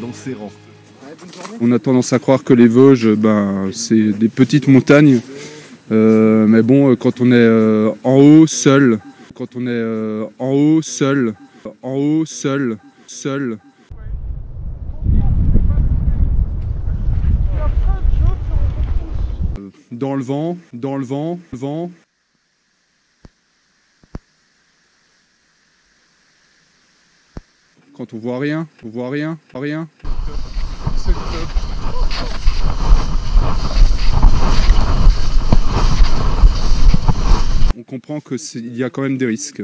dans ses rangs. On a tendance à croire que les Vosges, ben, c'est des petites montagnes. Euh, mais bon, quand on est euh, en haut, seul, quand on est euh, en haut, seul, en haut, seul, seul, euh, dans le vent, dans le vent, le vent. Quand on voit rien, on voit rien, rien. On comprend qu'il y a quand même des risques.